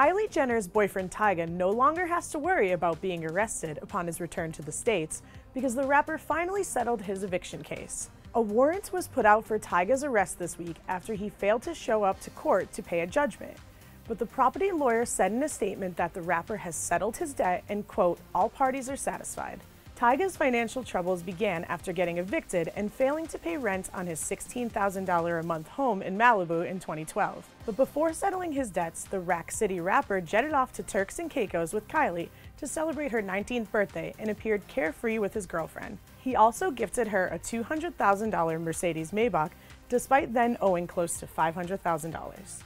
Kylie Jenner's boyfriend Tyga no longer has to worry about being arrested upon his return to the States because the rapper finally settled his eviction case. A warrant was put out for Tyga's arrest this week after he failed to show up to court to pay a judgment. But the property lawyer said in a statement that the rapper has settled his debt and, quote, all parties are satisfied. Tyga's financial troubles began after getting evicted and failing to pay rent on his $16,000 a month home in Malibu in 2012. But before settling his debts, the Rack City rapper jetted off to Turks and Caicos with Kylie to celebrate her 19th birthday and appeared carefree with his girlfriend. He also gifted her a $200,000 Mercedes Maybach, despite then owing close to $500,000.